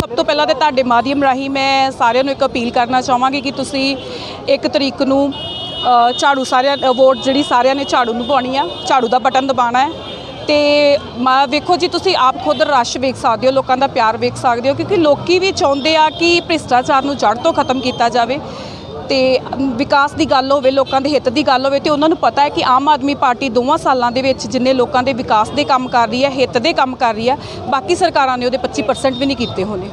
ਸਭ ਤੋਂ ਪਹਿਲਾਂ ਤੇ ਤੁਹਾਡੇ ਮਾਧਿਅਮ ਰਾਹੀਂ ਮੈਂ ਸਾਰਿਆਂ ਨੂੰ ਇੱਕ ਅਪੀਲ ਕਰਨਾ ਚਾਹਾਂਗੀ ਕਿ ਤੁਸੀਂ ਇੱਕ ਤਰੀਕ ਨੂੰ ਝਾੜੂ ਸਾਰਿਆਂ ਵੋਟ ਜਿਹੜੀ ਸਾਰਿਆਂ ਨੇ ਝਾੜੂ ਨੂੰ ਪਾਉਣੀ ਆ, ਝਾੜੂ ਦਾ ਬਟਨ ਦਬਾਉਣਾ ਹੈ। ਤੇ ਮਾ, ਵੇਖੋ ਜੀ, ਤੁਸੀਂ ਆਪ ਖੁਦ ਰਸ਼ ਵੇਖ ਸਕਦੇ ਹੋ, ਲੋਕਾਂ ਦਾ ਪਿਆਰ ਵੇਖ ਸਕਦੇ ਹੋ, ਕਿਉਂਕਿ ਲੋਕੀ ਵੀ ਚਾਹੁੰਦੇ ਆ ਕਿ ਭ੍ਰਿਸ਼ਟਾਚਾਰ ਨੂੰ ਜੜ ਤੋਂ ਖਤਮ ਕੀਤਾ ਜਾਵੇ। ਤੇ ਵਿਕਾਸ ਦੀ ਗੱਲ ਹੋਵੇ ਲੋਕਾਂ ਦੇ ਹਿੱਤ ਦੀ ਗੱਲ ਹੋਵੇ ਤੇ ਉਹਨਾਂ ਨੂੰ ਪਤਾ ਹੈ ਕਿ ਆਮ ਆਦਮੀ ਪਾਰਟੀ ਦੋਵਾਂ ਸਾਲਾਂ ਦੇ ਵਿੱਚ ਜਿੰਨੇ ਲੋਕਾਂ ਦੇ ਵਿਕਾਸ ਦੇ ਕੰਮ ਕਰ ਰਹੀ ਹੈ ਹਿੱਤ ਦੇ ਕੰਮ ਕਰ ਰਹੀ ਹੈ ਬਾਕੀ ਸਰਕਾਰਾਂ ਨੇ ਉਹਦੇ 25% ਵੀ ਨਹੀਂ ਕੀਤੇ ਹੋਣੇ।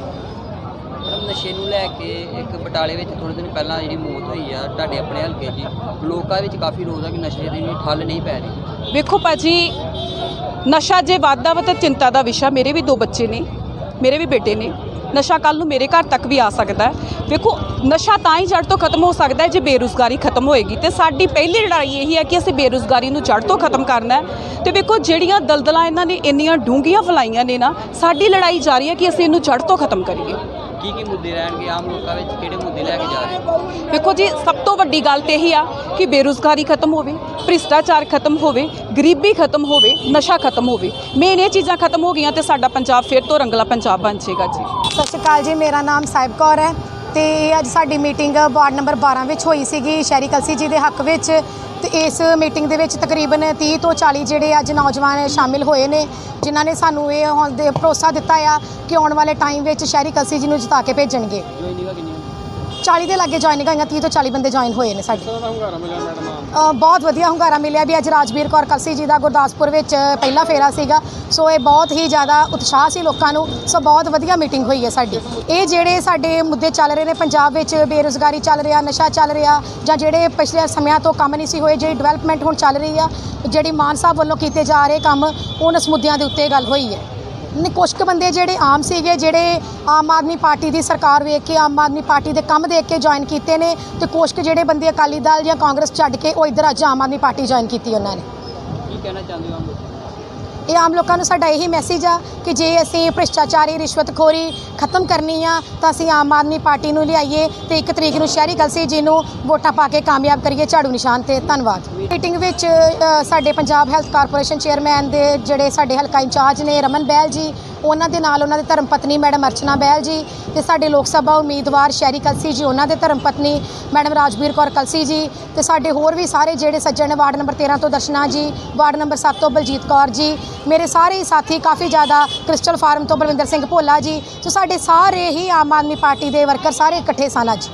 ਨਸ਼ੇ ਨੂੰ ਲੈ ਕੇ ਇੱਕ ਬਟਾਲੇ ਵਿੱਚ ਥੋੜੇ ਦਿਨ ਪਹਿਲਾਂ ਜਿਹੜੀ ਮੌਤ ਹੋਈ ਆ ਤੁਹਾਡੇ ਆਪਣੇ ਹਲਕੇ ਹੀ, ਲੋਕਾਂ ਵਿੱਚ ਕਾਫੀ ਰੋਜ਼ ਆ ਕਿ ਨਸ਼ੇ ਦੀ ਠੱਲ ਨਹੀਂ ਪੈ ਰਹੀ। ਵੇਖੋ ਭਾਜੀ ਨਸ਼ਾ ਜੇ ਵਾਧਾ ਵਾ ਤਾਂ ਚਿੰਤਾ ਦਾ ਵਿਸ਼ਾ ਮੇਰੇ ਵੀ ਦੋ ਬੱਚੇ ਨੇ ਮੇਰੇ ਵੀ ਬੇਟੇ ਨੇ। ਨਸ਼ਾ ਕੱਲ ਨੂੰ ਮੇਰੇ ਘਰ ਤੱਕ ਵੀ ਆ ਸਕਦਾ ਹੈ। ਵੇਖੋ ਨਸ਼ਾ ਤਾਂ ਹੀ ਜੜ ਤੋਂ ਖਤਮ ਹੋ ਸਕਦਾ ਹੈ ਜੇ ਬੇਰੁਜ਼ਗਾਰੀ ਖਤਮ ਹੋਏਗੀ। ਤੇ ਸਾਡੀ ਪਹਿਲੀ ਲੜਾਈ ਇਹੀ ਹੈ ਕਿ ਅਸੀਂ ਬੇਰੁਜ਼ਗਾਰੀ ਨੂੰ ਜੜ ਤੋਂ ਖਤਮ ਕਰਨਾ ਹੈ। ਤੇ ਵੇਖੋ ਜਿਹੜੀਆਂ ਦਲਦਲਾਂ ਇਹਨਾਂ ਨੇ ਇੰਨੀਆਂ ਡੂੰਘੀਆਂ ਫਲਾਈਆਂ ਨੇ ਨਾ ਸਾਡੀ ਲੜਾਈ ਜਾਰੀ ਹੈ ਕਿ ਅਸੀਂ ਇਹਨੂੰ ਜੜ ਤੋਂ ਖਤਮ ਕਰੀਏ। ਕੀ ਕੀ ਮੁੱਦੇ ਰਹਿਣਗੇ ਆਮ ਲੋਕਾਂ ਵਿੱਚ? ਕਿਹੜੇ ਮੁੱਦੇ ਲੈ ਕੇ ਜਾ ਰਹੇ ਵੇਖੋ ਜੀ ਸਭ ਤੋਂ ਵੱਡੀ ਗੱਲ ਤੇ ਇਹੀ ਆ ਕਿ ਬੇਰੁਜ਼ਗਾਰੀ ਖਤਮ ਹੋਵੇ ਭ੍ਰਿਸ਼ਟਾਚਾਰ ਖਤਮ ਹੋਵੇ ਗਰੀਬੀ ਖਤਮ ਹੋਵੇ ਨਸ਼ਾ ਖਤਮ ਹੋਵੇ। ਮੇਨ ਇਹ ਚੀਜ਼ਾਂ ਖਤਮ ਹੋ ਗਈਆਂ ਤੇ ਸਾਡਾ ਪੰਜਾਬ ਫਿਰ ਤੋਂ ਰੰਗਲਾ ਪੰਜਾਬ ਬਣ ਜਾਏਗਾ ਜੀ। ਸਤਿ ਸ਼੍ਰੀ ਅਕਾਲ ਜੀ, ਮੇਰਾ ਨਾਮ ਸਾਹਿਬ ਕੌਰ ਹੈ ਤੇ ਅੱਜ ਸਾਡੀ ਮੀਟਿੰਗ ਵਾਰਡ ਨੰਬਰ 12 ਵਿੱਚ ਹੋਈ ਸੀਗੀ ਸ਼ਹਿਰੀ ਕਲਸੀ ਜੀ ਦੇ ਹੱਕ ਵਿੱਚ ਤੇ ਇਸ ਮੀਟਿੰਗ ਦੇ ਵਿੱਚ ਤਕਰੀਬਨ 30 ਤੋਂ 40 ਜਿਹੜੇ ਅੱਜ ਨੌਜਵਾਨ ਸ਼ਾਮਿਲ ਹੋਏ ਨੇ, ਜਿਨ੍ਹਾਂ ਨੇ ਸਾਨੂੰ ਇਹ ਹੁਣ ਦੇ ਭਰੋਸਾ ਦਿੱਤਾ ਆ ਕਿ ਆਉਣ ਵਾਲੇ ਟਾਈਮ ਵਿੱਚ ਸ਼ਹਿਰੀ ਕਲਸੀ ਜੀ ਨੂੰ ਜਿਤਾ ਕੇ ਭੇਜਣਗੇ। 40 ਦੇ ਲਾਗੇ ਜੁਆਇਨਿੰਗ ਹੋਈਆਂ 30 ਤੋਂ 40 ਬੰਦੇ ਜੁਆਇਨ ਹੋਏ ਨੇ ਸਾਡੇ। ਅ, ਬਹੁਤ ਵਧੀਆ ਹੁੰਗਾਰਾ ਮਿਲਿਆ ਵੀ ਅੱਜ ਰਾਜਵੀਰ ਕੌਰ ਕਲਸੀ ਜੀ ਦਾ ਗੁਰਦਾਸਪੁਰ ਵਿੱਚ ਪਹਿਲਾ ਫੇਰਾ ਸੀਗਾ। ਸੋ ਇਹ ਬਹੁਤ ਹੀ ਜ਼ਿਆਦਾ ਉਤਸ਼ਾਹ ਸੀ ਲੋਕਾਂ ਨੂੰ। ਸੋ ਬਹੁਤ ਵਧੀਆ ਮੀਟਿੰਗ ਹੋਈ ਹੈ ਸਾਡੀ। ਇਹ ਜਿਹੜੇ ਸਾਡੇ ਮੁੱਦੇ ਚੱਲ ਰਹੇ ਨੇ ਪੰਜਾਬ ਵਿੱਚ ਬੇਰੁਜ਼ਗਾਰੀ ਚੱਲ ਰਿਹਾ ਨਸ਼ਾ ਚੱਲ ਰਿਹਾ ਜਾਂ ਜਿਹੜੇ ਪਿਛਲੇ ਸਮਿਆਂ ਤੋਂ ਕੰਮ ਨਹੀਂ ਸੀ ਹੋਏ ਜਿਹੜੀ ਡਿਵੈਲਪਮੈਂਟ ਹੁਣ ਚੱਲ ਰਹੀ ਆ ਜਿਹੜੀ ਮਾਨ ਸਾਹਿਬ ਵੱਲੋਂ ਕੀਤੇ ਜਾ ਰਹੇ ਕੰਮ ਉਹਨਾਂ ਮੁੱਦਿਆਂ ਦੇ ਉੱਤੇ ਗੱਲ ਹੋਈ ਹੈ। ਨੇ ਕੁਛ ਕੁ ਬੰਦੇ ਜਿਹੜੇ ਆਮ ਸੀਗੇ, ਜਿਹੜੇ ਆਮ ਆਦਮੀ ਪਾਰਟੀ ਦੀ ਸਰਕਾਰ ਵੇਖ ਕੇ, ਆਮ ਆਦਮੀ ਪਾਰਟੀ ਦੇ ਕੰਮ ਦੇਖ ਕੇ ਜੁਆਇਨ ਕੀਤੇ ਨੇ ਤੇ ਕੁਛ ਕੁ ਜਿਹੜੇ ਬੰਦੇ ਅਕਾਲੀ ਦਲ ਜਾਂ ਕਾਂਗਰਸ ਛੱਡ ਕੇ ਉਹ ਇੱਧਰ ਅੱਜ ਆਮ ਆਦਮੀ ਪਾਰਟੀ ਜੁਆਇਨ ਕੀਤੀ ਉਹਨਾਂ ਨੇ। ਕੀ ਕਹਿਣਾ ਚਾਹੁੰਦੇ ਹੋ ਇਹ ਆਮ ਲੋਕਾਂ ਨੂੰ ਸਾਡਾ ਇਹੀ ਮੈਸੇਜ ਆ ਕਿ ਜੇ ਅਸੀਂ ਭ੍ਰਿਸ਼ਟਾਚਾਰੀ ਰਿਸ਼ਵਤਖੋਰੀ ਖਤਮ ਕਰਨੀ ਆ, ਤਾਂ ਅਸੀਂ ਆਮ ਆਦਮੀ ਪਾਰਟੀ ਨੂੰ ਲਿਆਈਏ ਤੇ ਇੱਕ ਤਰੀਕ ਨੂੰ ਸ਼ਹਿਰੀ ਗਲਸੀ ਜੀ ਨੂੰ ਵੋਟਾਂ ਪਾ ਕੇ ਕਾਮਯਾਬ ਕਰੀਏ ਝਾੜੂ ਨਿਸ਼ਾਨ ਤੇ। ਧੰਨਵਾਦ। ਮੀਟਿੰਗ ਵਿੱਚ ਸਾਡੇ ਪੰਜਾਬ ਹੈਲਥ ਕਾਰਪੋਰੇਸ਼ਨ ਚੇਅਰਮੈਨ ਦੇ ਜਿਹੜੇ ਸਾਡੇ ਹਲਕਾ ਇੰਚਾਰਜ ਨੇ ਰਮਨ ਬਹਿਲ ਜੀ ਉਹਨਾਂ ਦੇ ਨਾਲ ਉਹਨਾਂ ਦੇ ਧਰਮ ਪਤਨੀ ਮੈਡਮ ਅਰਚਨਾ ਬਹਿਲ ਜੀ ਤੇ ਸਾਡੇ ਲੋਕ ਸਭਾ ਉਮੀਦਵਾਰ ਸ਼ਹਿਰੀ ਕਲਸੀ ਜੀ, ਉਹਨਾਂ ਦੇ ਧਰਮ ਪਤਨੀ ਮੈਡਮ ਰਾਜਵੀਰ ਕੌਰ ਕਲਸੀ ਜੀ ਤੇ ਸਾਡੇ ਹੋਰ ਵੀ ਸਾਰੇ ਜਿਹੜੇ ਸੱਜਣ ਵਾਰਡ ਨੰਬਰ 13 ਤੋਂ ਦਰਸ਼ਨਾ ਜੀ, ਵਾਰਡ ਨੰਬਰ 7 ਤੋਂ ਬਲਜੀਤ ਕੌਰ ਜੀ, ਮੇਰੇ ਸਾਰੇ ਹੀ ਸਾਥੀ ਕਾਫੀ ਜ਼ਿਆਦਾ ਕ੍ਰਿਸਟਲ ਫਾਰਮ ਤੋਂ ਬਲਵਿੰਦਰ ਸਿੰਘ ਭੋਲਾ ਜੀ, ਸੋ ਸਾਡੇ ਸਾਰੇ ਹੀ ਆਮ ਆਦਮੀ ਪਾਰਟੀ ਦੇ ਵਰਕਰ ਸਾਰੇ ਇਕੱਠੇ ਸਨ ਅੱਜ।